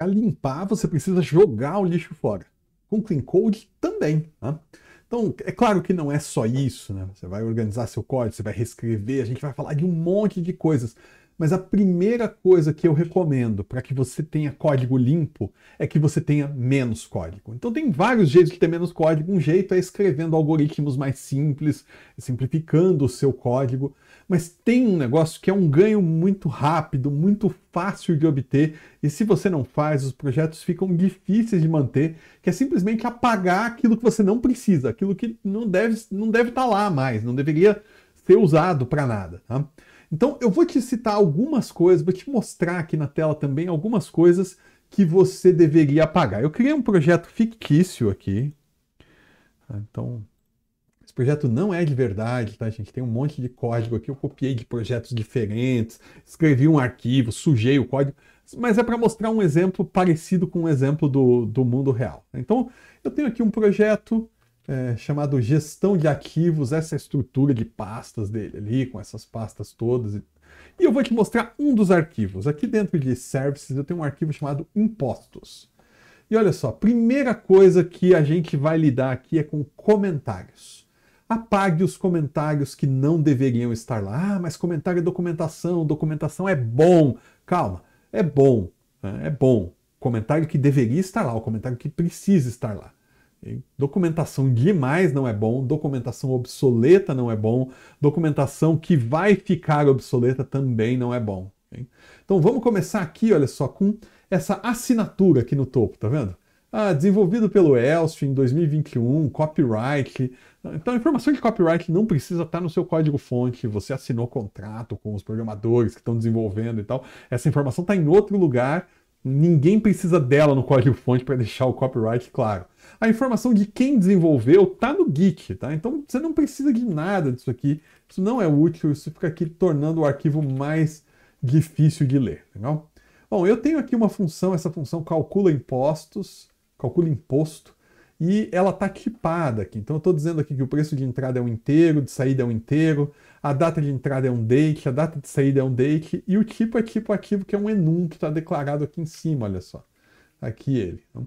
Para limpar, você precisa jogar o lixo fora. Com Clean Code também. Tá? Então, é claro que não é só isso, né? Você vai organizar seu código, você vai reescrever, a gente vai falar de um monte de coisas. Mas a primeira coisa que eu recomendo para que você tenha código limpo é que você tenha menos código. Então tem vários jeitos de ter menos código. Um jeito é escrevendo algoritmos mais simples, simplificando o seu código. Mas tem um negócio que é um ganho muito rápido, muito fácil de obter, e se você não faz, os projetos ficam difíceis de manter, que é simplesmente apagar aquilo que você não precisa, aquilo que não deve não deve estar tá lá mais, não deveria ser usado para nada. Tá? Então eu vou te citar algumas coisas, vou te mostrar aqui na tela também algumas coisas que você deveria apagar. Eu criei um projeto fictício aqui. Tá? Então, projeto não é de verdade, tá, gente? Tem um monte de código aqui. Eu copiei de projetos diferentes, escrevi um arquivo, sujei o código, mas é para mostrar um exemplo parecido com um exemplo do, do mundo real. Então, eu tenho aqui um projeto é, chamado gestão de arquivos, essa estrutura de pastas dele ali, com essas pastas todas. E eu vou te mostrar um dos arquivos. Aqui dentro de Services eu tenho um arquivo chamado Impostos. E olha só, primeira coisa que a gente vai lidar aqui é com comentários. Apague os comentários que não deveriam estar lá. Ah, mas comentário é documentação, documentação é bom. Calma, é bom, né? é bom. Comentário que deveria estar lá, o comentário que precisa estar lá. Documentação demais não é bom, documentação obsoleta não é bom, documentação que vai ficar obsoleta também não é bom. Então vamos começar aqui, olha só, com essa assinatura aqui no topo, tá vendo? Ah, desenvolvido pelo Elst em 2021, copyright. Então a informação de copyright não precisa estar no seu código-fonte, você assinou contrato com os programadores que estão desenvolvendo e tal. Essa informação está em outro lugar, ninguém precisa dela no código-fonte para deixar o copyright claro. A informação de quem desenvolveu está no Git, tá? Então você não precisa de nada disso aqui. Isso não é útil, isso fica aqui tornando o arquivo mais difícil de ler, legal? Bom, eu tenho aqui uma função, essa função calcula impostos, calcula imposto, e ela está tipada aqui. Então eu estou dizendo aqui que o preço de entrada é um inteiro, de saída é um inteiro, a data de entrada é um date, a data de saída é um date, e o tipo é tipo ativo que é um enum que está declarado aqui em cima, olha só. Aqui ele. Então,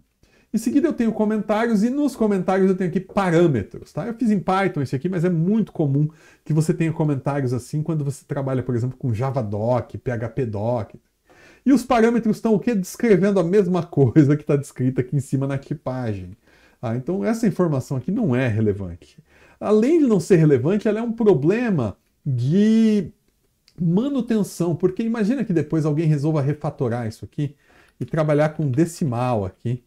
em seguida eu tenho comentários e nos comentários eu tenho aqui parâmetros, tá? Eu fiz em Python esse aqui, mas é muito comum que você tenha comentários assim quando você trabalha, por exemplo, com JavaDoc, PHPDoc. E os parâmetros estão o quê? Descrevendo a mesma coisa que está descrita aqui em cima na tipagem. Ah, então essa informação aqui não é relevante. Além de não ser relevante, ela é um problema de manutenção, porque imagina que depois alguém resolva refatorar isso aqui e trabalhar com decimal aqui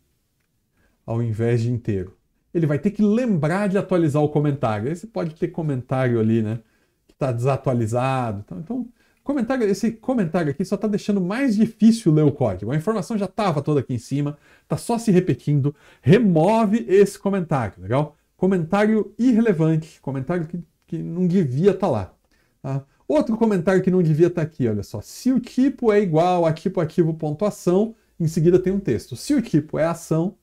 ao invés de inteiro. Ele vai ter que lembrar de atualizar o comentário. Aí você pode ter comentário ali, né? Que está desatualizado. Então, então, comentário, esse comentário aqui só está deixando mais difícil ler o código. A informação já estava toda aqui em cima, está só se repetindo. Remove esse comentário, legal? Comentário irrelevante, comentário que, que não devia estar tá lá. Tá? Outro comentário que não devia estar tá aqui, olha só. Se o tipo é igual a tipo ativo pontuação, em seguida tem um texto. Se o tipo é ação,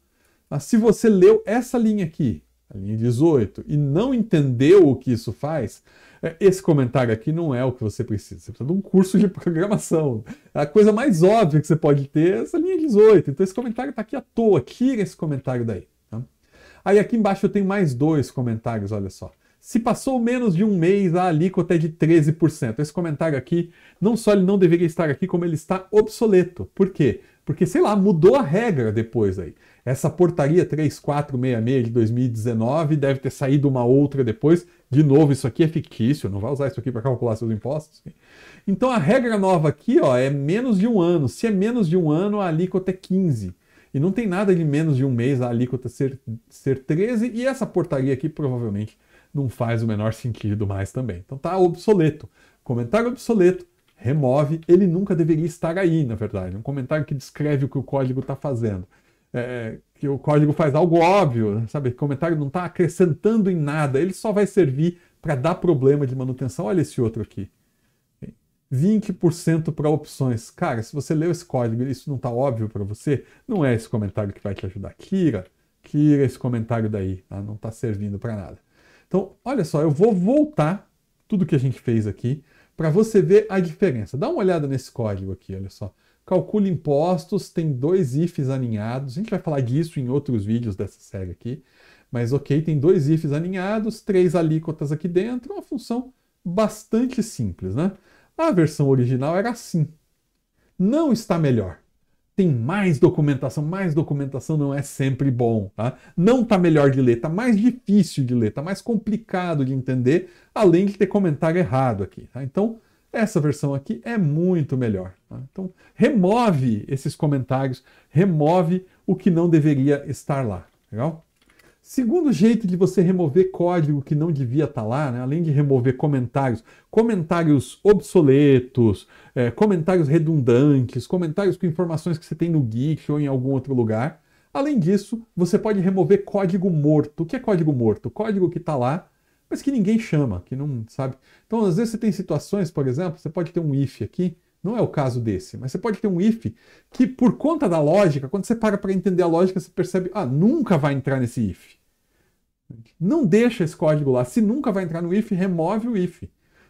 mas se você leu essa linha aqui, a linha 18, e não entendeu o que isso faz, é, esse comentário aqui não é o que você precisa. Você precisa de um curso de programação. A coisa mais óbvia que você pode ter é essa linha 18. Então esse comentário está aqui à toa. Tira esse comentário daí. Tá? Aí aqui embaixo eu tenho mais dois comentários, olha só. Se passou menos de um mês, a alíquota é de 13%. Esse comentário aqui, não só ele não deveria estar aqui, como ele está obsoleto. Por quê? Porque, sei lá, mudou a regra depois aí. Essa portaria 3466 de 2019 deve ter saído uma outra depois. De novo, isso aqui é fictício, não vai usar isso aqui para calcular seus impostos. Então a regra nova aqui ó, é menos de um ano. Se é menos de um ano, a alíquota é 15. E não tem nada de menos de um mês a alíquota ser, ser 13. E essa portaria aqui provavelmente não faz o menor sentido mais também. Então tá obsoleto. Comentário obsoleto, remove. Ele nunca deveria estar aí, na verdade. Um comentário que descreve o que o código está fazendo é, que o código faz algo óbvio, sabe? O comentário não está acrescentando em nada, ele só vai servir para dar problema de manutenção. Olha esse outro aqui. 20% para opções. Cara, se você leu esse código e isso não está óbvio para você, não é esse comentário que vai te ajudar. Kira, Kira esse comentário daí, tá? não está servindo para nada. Então, olha só, eu vou voltar tudo que a gente fez aqui para você ver a diferença. Dá uma olhada nesse código aqui, olha só. Calcula impostos, tem dois ifs aninhados. A gente vai falar disso em outros vídeos dessa série aqui. Mas ok, tem dois ifs aninhados, três alíquotas aqui dentro, uma função bastante simples, né? A versão original era assim. Não está melhor tem mais documentação. Mais documentação não é sempre bom. Tá? Não está melhor de ler, está mais difícil de ler, está mais complicado de entender, além de ter comentário errado aqui. Tá? Então, essa versão aqui é muito melhor. Tá? Então, remove esses comentários, remove o que não deveria estar lá. Legal? Segundo jeito de você remover código que não devia estar tá lá, né? além de remover comentários, comentários obsoletos, é, comentários redundantes, comentários com informações que você tem no Git ou em algum outro lugar. Além disso, você pode remover código morto. O que é código morto? Código que está lá, mas que ninguém chama, que não sabe. Então, às vezes você tem situações, por exemplo, você pode ter um if aqui, não é o caso desse, mas você pode ter um if que, por conta da lógica, quando você para para entender a lógica, você percebe, ah, nunca vai entrar nesse if. Não deixa esse código lá. Se nunca vai entrar no if, remove o if.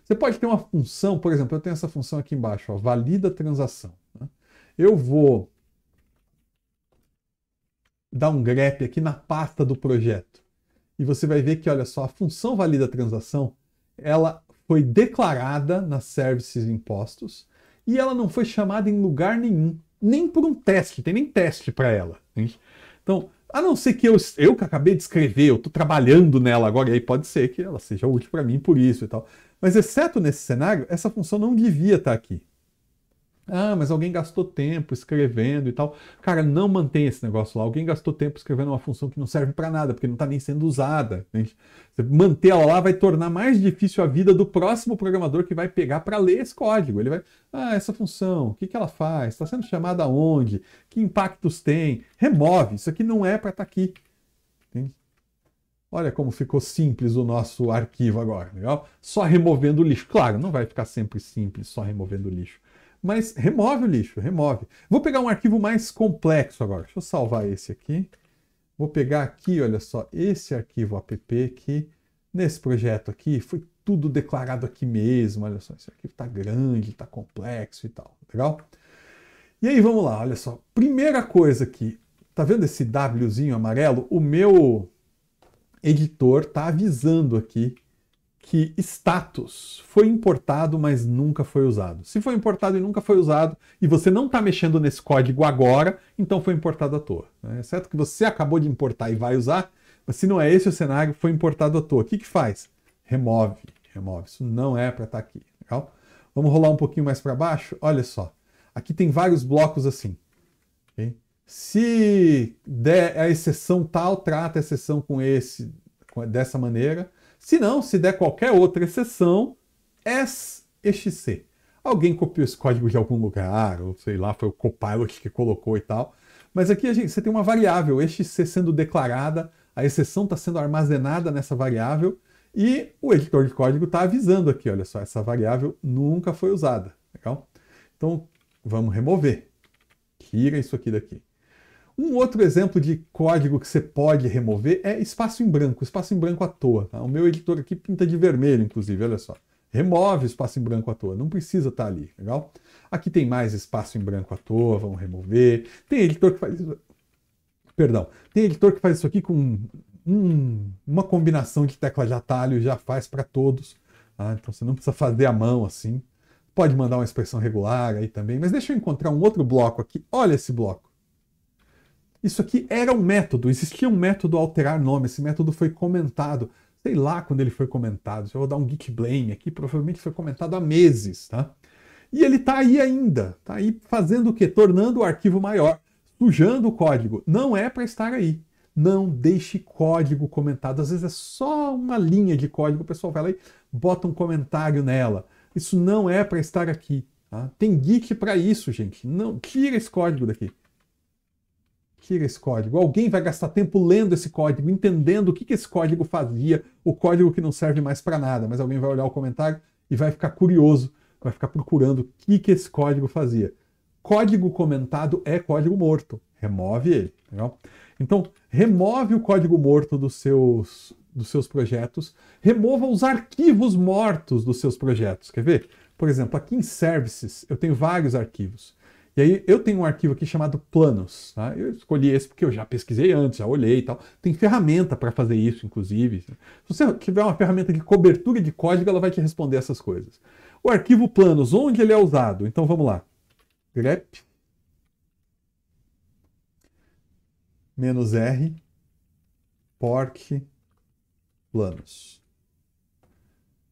Você pode ter uma função, por exemplo, eu tenho essa função aqui embaixo, ó, valida transação. Né? Eu vou dar um grep aqui na pasta do projeto. E você vai ver que, olha só, a função valida transação, ela foi declarada nas services impostos e ela não foi chamada em lugar nenhum, nem por um teste, tem nem teste para ela. Gente. Então, a não ser que eu, eu que acabei de escrever, eu estou trabalhando nela agora, e aí pode ser que ela seja útil para mim por isso e tal. Mas exceto nesse cenário, essa função não devia estar tá aqui. Ah, mas alguém gastou tempo escrevendo e tal. Cara, não mantém esse negócio lá. Alguém gastou tempo escrevendo uma função que não serve para nada, porque não está nem sendo usada. Você manter ela lá vai tornar mais difícil a vida do próximo programador que vai pegar para ler esse código. Ele vai, ah, essa função, o que, que ela faz? Está sendo chamada aonde? Que impactos tem? Remove. Isso aqui não é para estar tá aqui. Entende? Olha como ficou simples o nosso arquivo agora, legal? Só removendo o lixo. Claro, não vai ficar sempre simples só removendo o lixo mas remove o lixo, remove. Vou pegar um arquivo mais complexo agora. Deixa eu salvar esse aqui. Vou pegar aqui, olha só, esse arquivo app que nesse projeto aqui foi tudo declarado aqui mesmo. Olha só, esse arquivo está grande, está complexo e tal. Legal? E aí, vamos lá, olha só. Primeira coisa aqui, tá vendo esse Wzinho amarelo? O meu editor tá avisando aqui que status foi importado, mas nunca foi usado. Se foi importado e nunca foi usado, e você não está mexendo nesse código agora, então foi importado à toa. Né? É certo que você acabou de importar e vai usar, mas se não é esse o cenário, foi importado à toa. O que, que faz? Remove, remove. Isso não é para estar tá aqui. Legal? Vamos rolar um pouquinho mais para baixo? Olha só. Aqui tem vários blocos assim. Okay? Se der a exceção tal, trata a exceção com esse dessa maneira. Se não, se der qualquer outra exceção, SXC. Alguém copiou esse código de algum lugar, ou sei lá, foi o Copilot que colocou e tal. Mas aqui a gente, você tem uma variável, XC sendo declarada, a exceção está sendo armazenada nessa variável, e o editor de código está avisando aqui, olha só, essa variável nunca foi usada. Legal? Então, vamos remover. Tira isso aqui daqui. Um outro exemplo de código que você pode remover é espaço em branco, espaço em branco à toa. Tá? O meu editor aqui pinta de vermelho, inclusive, olha só. Remove espaço em branco à toa, não precisa estar tá ali, legal? Aqui tem mais espaço em branco à toa, vamos remover. Tem editor que faz isso. Perdão, tem editor que faz isso aqui com um, uma combinação de tecla de atalho, já faz para todos. Tá? Então você não precisa fazer a mão assim. Pode mandar uma expressão regular aí também, mas deixa eu encontrar um outro bloco aqui. Olha esse bloco. Isso aqui era um método, existia um método alterar nome, esse método foi comentado, sei lá quando ele foi comentado, eu vou dar um geek blame aqui, provavelmente foi comentado há meses, tá? E ele está aí ainda, está aí fazendo o quê? Tornando o arquivo maior, sujando o código. Não é para estar aí. Não deixe código comentado. Às vezes é só uma linha de código, o pessoal vai lá e bota um comentário nela. Isso não é para estar aqui. Tá? Tem geek para isso, gente. Não tira esse código daqui tira esse código. Alguém vai gastar tempo lendo esse código, entendendo o que, que esse código fazia, o código que não serve mais para nada, mas alguém vai olhar o comentário e vai ficar curioso, vai ficar procurando o que, que esse código fazia. Código comentado é código morto. Remove ele. Legal? Então, remove o código morto dos seus, dos seus projetos, remova os arquivos mortos dos seus projetos. Quer ver? Por exemplo, aqui em Services eu tenho vários arquivos. E aí eu tenho um arquivo aqui chamado planos. Tá? Eu escolhi esse porque eu já pesquisei antes, já olhei e tal. Tem ferramenta para fazer isso, inclusive. Se você tiver uma ferramenta de cobertura de código, ela vai te responder essas coisas. O arquivo planos, onde ele é usado? Então vamos lá. grep menos R pork planos.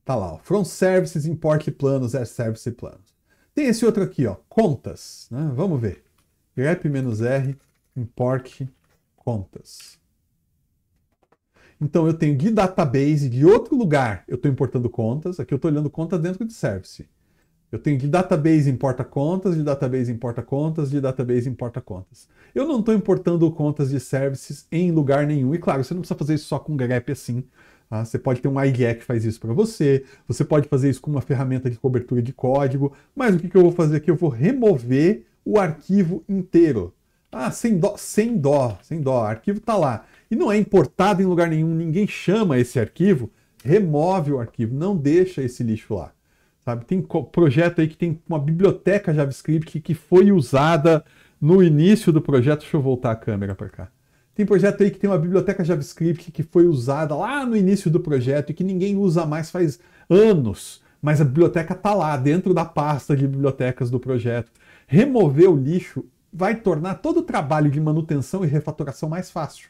Tá lá, ó. From services import planos é service planos. Tem esse outro aqui, ó, contas, né? Vamos ver. grep-r import contas. Então eu tenho de database de outro lugar, eu estou importando contas. Aqui eu estou olhando contas dentro de service. Eu tenho de database importa contas, de database importa contas, de database importa contas. Eu não estou importando contas de services em lugar nenhum. E claro, você não precisa fazer isso só com grep assim. Tá? Você pode ter um IDE que faz isso para você. Você pode fazer isso com uma ferramenta de cobertura de código. Mas o que, que eu vou fazer aqui? Eu vou remover o arquivo inteiro. Ah, sem dó, sem dó, sem dó. O arquivo está lá. E não é importado em lugar nenhum. Ninguém chama esse arquivo. Remove o arquivo. Não deixa esse lixo lá. Sabe? Tem projeto aí que tem uma biblioteca JavaScript que foi usada no início do projeto. Deixa eu voltar a câmera para cá. Tem projeto aí que tem uma biblioteca JavaScript que foi usada lá no início do projeto e que ninguém usa mais faz anos. Mas a biblioteca está lá, dentro da pasta de bibliotecas do projeto. Remover o lixo vai tornar todo o trabalho de manutenção e refatoração mais fácil.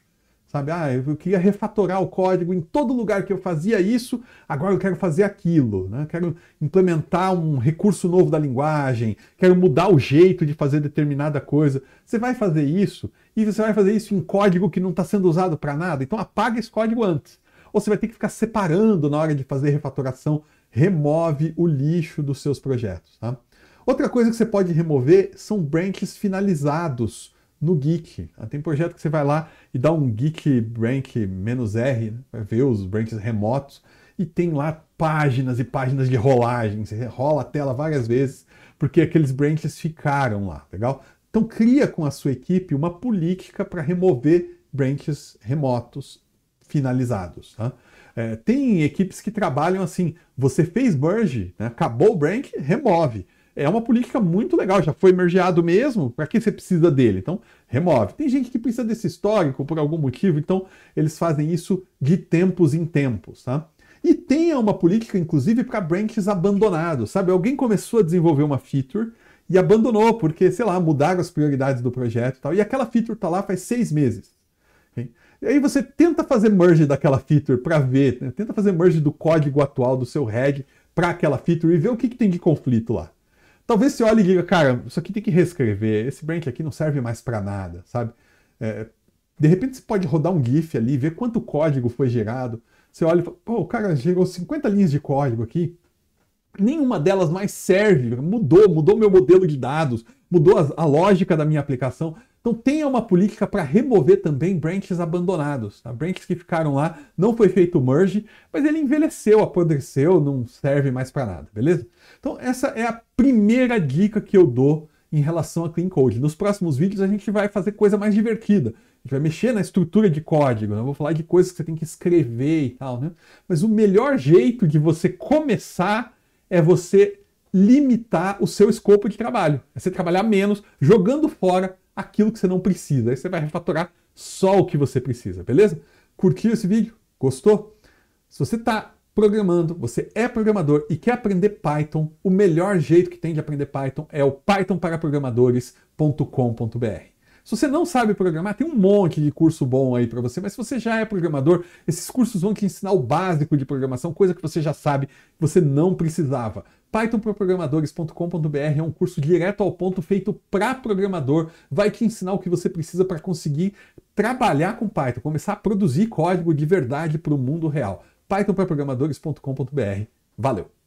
Sabe, ah, eu queria refatorar o código em todo lugar que eu fazia isso, agora eu quero fazer aquilo, né? Quero implementar um recurso novo da linguagem, quero mudar o jeito de fazer determinada coisa. Você vai fazer isso e você vai fazer isso em código que não está sendo usado para nada, então apaga esse código antes. Ou você vai ter que ficar separando na hora de fazer refatoração, remove o lixo dos seus projetos. Tá? Outra coisa que você pode remover são branches finalizados no Geek. Ah, tem projeto que você vai lá e dá um Geek Branch "-r", né? vai ver os branches remotos, e tem lá páginas e páginas de rolagem. Você rola a tela várias vezes, porque aqueles branches ficaram lá, legal? Então cria com a sua equipe uma política para remover branches remotos finalizados. Tá? É, tem equipes que trabalham assim, você fez merge, né? acabou o branch, remove é uma política muito legal, já foi mergeado mesmo, para que você precisa dele? Então, remove. Tem gente que precisa desse histórico por algum motivo, então eles fazem isso de tempos em tempos, tá? E tem uma política, inclusive, para branches abandonados, sabe? Alguém começou a desenvolver uma feature e abandonou, porque, sei lá, mudaram as prioridades do projeto e tal, e aquela feature está lá faz seis meses. Okay? E aí você tenta fazer merge daquela feature para ver, né? tenta fazer merge do código atual do seu head para aquela feature e ver o que, que tem de conflito lá. Talvez você olhe e diga, cara, isso aqui tem que reescrever, esse branch aqui não serve mais para nada, sabe? É, de repente você pode rodar um GIF ali, ver quanto código foi gerado. Você olha e fala, pô, o cara gerou 50 linhas de código aqui, nenhuma delas mais serve, mudou, mudou meu modelo de dados, mudou a, a lógica da minha aplicação. Então tenha uma política para remover também branches abandonados, tá? branches que ficaram lá, não foi feito merge, mas ele envelheceu, apodreceu, não serve mais para nada, beleza? Então essa é a primeira dica que eu dou em relação a Clean Code. Nos próximos vídeos a gente vai fazer coisa mais divertida. A gente vai mexer na estrutura de código, né? vou falar de coisas que você tem que escrever e tal, né? Mas o melhor jeito de você começar é você limitar o seu escopo de trabalho. É você trabalhar menos, jogando fora aquilo que você não precisa. Aí você vai refatorar só o que você precisa, beleza? Curtiu esse vídeo? Gostou? Se você está programando, você é programador e quer aprender Python, o melhor jeito que tem de aprender Python é o pythonparaprogramadores.com.br. Se você não sabe programar, tem um monte de curso bom aí para você, mas se você já é programador, esses cursos vão te ensinar o básico de programação, coisa que você já sabe, que você não precisava. PythonProgramadores.com.br é um curso direto ao ponto feito para programador, vai te ensinar o que você precisa para conseguir trabalhar com Python, começar a produzir código de verdade para o mundo real. PythonProgramadores.com.br. Valeu!